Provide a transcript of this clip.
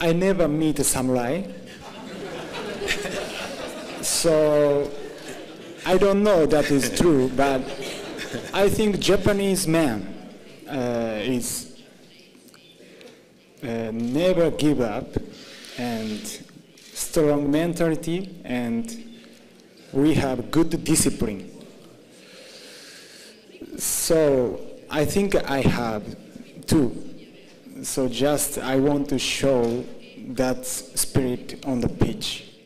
I never meet a samurai. so I don't know that is true, but I think Japanese man uh, is uh, never give up and strong mentality and we have good discipline. So I think I have too. So just I want to show that spirit on the pitch.